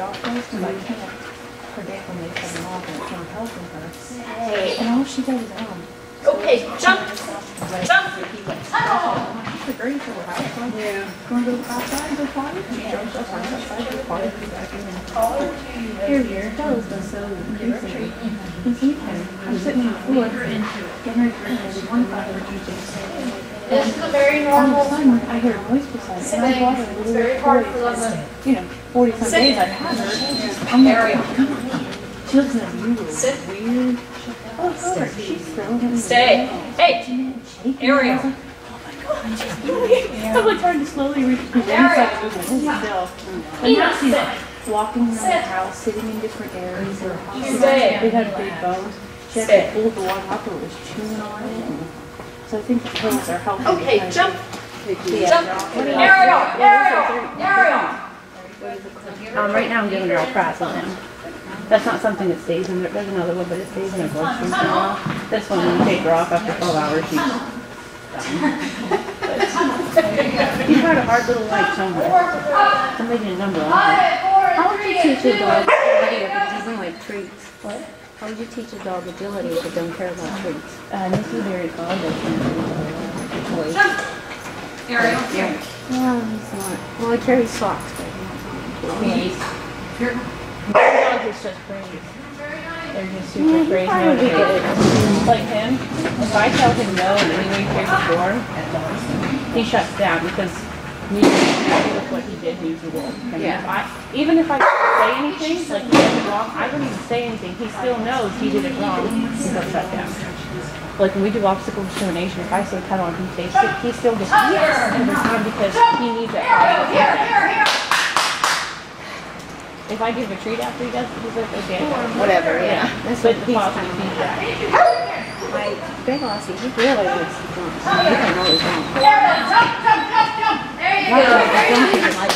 job does, because I can't predict when they come off and it's not helping her. Hey. And all she does is, um, Okay, jump. Jump. She's a great little housewife. Yeah. Wanna go outside, go potty? She jumps up, runs outside, go potty, comes back in. and- Here, here, that was the so increasing. This evening, I'm sitting on the floor, getting ready for bed, and one father juices. This is a very a normal. Oh, sudden, I hear a voice beside me, and I bought her a It's very hard for them to. You know, forty some days I've had her. I'm like, come on. She looks at you, Sit. weird. Oh, oh her, she's throwing. Stay. Hey, Ariel. Oh, I'm like trying to slowly reach the inside of the still. And now she's walking around the house, sitting in different areas house. Stay. They had big bones. She had to pull the one up or was chewing on it. And- So I think the pills are helping. Okay, jump. Jump. edge off. What is Ariel. Ariel, Ariel. Um, right now I'm giving her alprazolam. That's not something that stays in there. There's another one, but it stays in her bloodstream for a while. This one, when you take her off after 12 hours, she's done. She's had a hard little life somewhere. Somebody did a number on her. How would you teach a dog agility if it doesn't like treats? What? How would you teach a dog agility if it don't care about treats? Uh, Nikki very fond of toys. Ariel. No, he's not. Well, he carries socks, but he's not. Dogs is just crazy. They're just super crazy. probably. Like him, if I tell him no in any way, hears the door, he shuts down because me with what he did he's the wolf. And if I, even if I say anything, like he did it wrong, I don't even say anything. He still knows he did it wrong. He'll shut down. Like when we do obstacle discrimination, if I say cut on, he takes it, he still just yes every time because he needs that positive feedback. If I give a treat after he does it, he's like, okay, Whatever, yeah. That's but the positive feedback. My big Aussie, he really is drunk. He don't know he's drunk. Ariel, jump, jump, jump, jump.